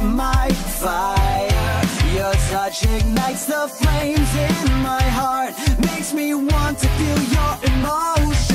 my fire. Your touch ignites the flames in my heart. Makes me want to feel your emotion.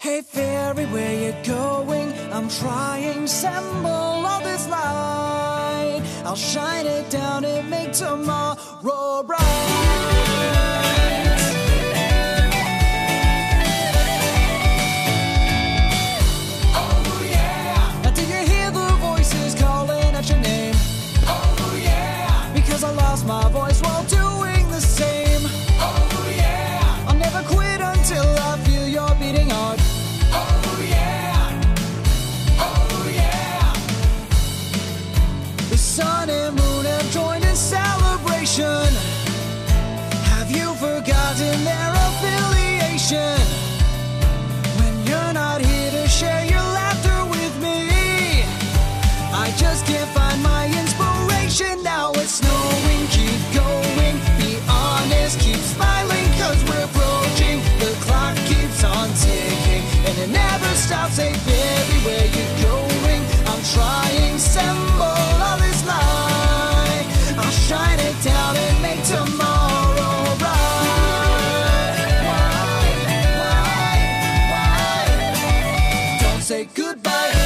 Hey fairy, where you going? I'm trying symbol all this light. I'll shine it down and make tomorrow bright. sun and moon have joined in celebration. goodbye.